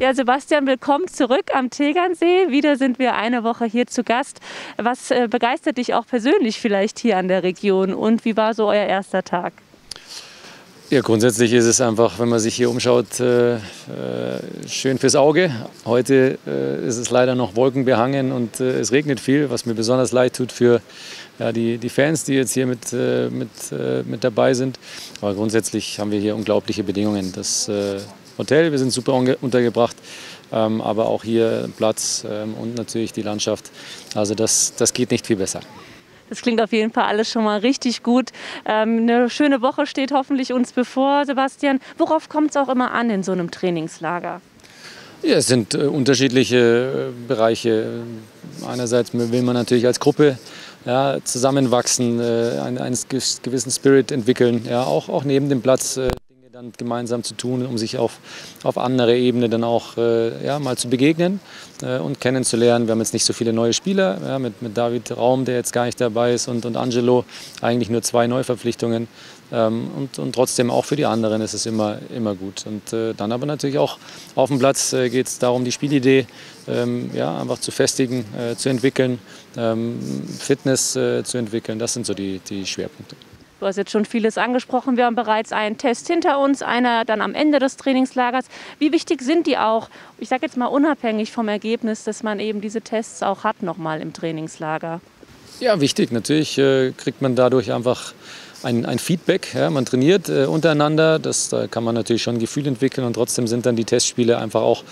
Ja, Sebastian, willkommen zurück am Tegernsee. Wieder sind wir eine Woche hier zu Gast. Was äh, begeistert dich auch persönlich vielleicht hier an der Region und wie war so euer erster Tag? Ja, grundsätzlich ist es einfach, wenn man sich hier umschaut, äh, äh, schön fürs Auge. Heute ist es leider noch wolkenbehangen und es regnet viel, was mir besonders leid tut für die, die Fans, die jetzt hier mit, mit, mit dabei sind. Aber grundsätzlich haben wir hier unglaubliche Bedingungen. Das Hotel, wir sind super untergebracht, ähm, aber auch hier Platz ähm, und natürlich die Landschaft. Also das, das geht nicht viel besser. Das klingt auf jeden Fall alles schon mal richtig gut. Ähm, eine schöne Woche steht hoffentlich uns bevor, Sebastian. Worauf kommt es auch immer an in so einem Trainingslager? Ja, es sind äh, unterschiedliche äh, Bereiche. Einerseits will man natürlich als Gruppe ja, zusammenwachsen, äh, einen, einen, gewissen Spirit entwickeln, ja, auch, auch neben dem Platz. Dann gemeinsam zu tun, um sich auf, auf andere Ebene dann auch äh, ja, mal zu begegnen äh, und kennenzulernen. Wir haben jetzt nicht so viele neue Spieler, ja, mit, mit David Raum, der jetzt gar nicht dabei ist, und, und Angelo, eigentlich nur zwei Neuverpflichtungen. Ähm, und, und trotzdem auch für die anderen ist es immer, immer gut. Und äh, dann aber natürlich auch auf dem Platz äh, geht es darum, die Spielidee ähm, ja, einfach zu festigen, äh, zu entwickeln, ähm, Fitness äh, zu entwickeln. Das sind so die, die Schwerpunkte. Du hast jetzt schon vieles angesprochen. Wir haben bereits einen Test hinter uns, einer dann am Ende des Trainingslagers. Wie wichtig sind die auch? Ich sage jetzt mal unabhängig vom Ergebnis, dass man eben diese Tests auch hat nochmal im Trainingslager. Ja, wichtig. Natürlich äh, kriegt man dadurch einfach ein, ein Feedback. Ja, man trainiert äh, untereinander, das, da kann man natürlich schon ein Gefühl entwickeln und trotzdem sind dann die Testspiele einfach auch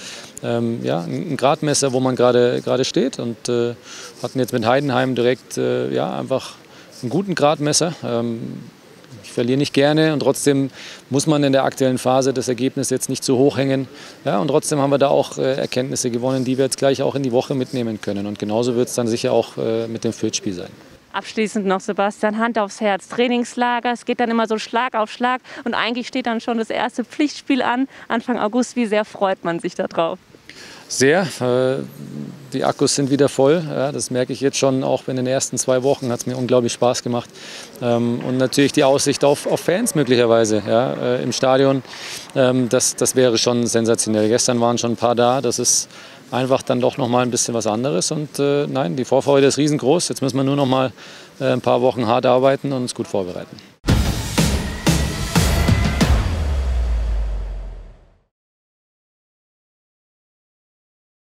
ähm, ja, ein Gradmesser, wo man gerade steht. Und äh, hatten jetzt mit Heidenheim direkt äh, ja, einfach einen guten Gradmesser. Ähm, ich verliere nicht gerne und trotzdem muss man in der aktuellen Phase das Ergebnis jetzt nicht zu hoch hängen. Ja, und trotzdem haben wir da auch äh, Erkenntnisse gewonnen, die wir jetzt gleich auch in die Woche mitnehmen können. Und genauso wird es dann sicher auch äh, mit dem Fürth-Spiel sein. Abschließend noch, Sebastian, Hand aufs Herz. Trainingslager, es geht dann immer so Schlag auf Schlag und eigentlich steht dann schon das erste Pflichtspiel an, Anfang August. Wie sehr freut man sich darauf? Sehr. Äh, die Akkus sind wieder voll. Das merke ich jetzt schon. Auch in den ersten zwei Wochen hat es mir unglaublich Spaß gemacht. Ähm, und natürlich die Aussicht auf, Fans möglicherweise äh, im Stadion. Ähm, das, das wäre schon sensationell. Gestern waren schon ein paar da. Das ist einfach dann doch noch mal ein bisschen was anderes. Und äh, nein, die Vorfreude ist riesengroß. Jetzt müssen wir nur noch mal ein paar Wochen hart arbeiten und uns gut vorbereiten.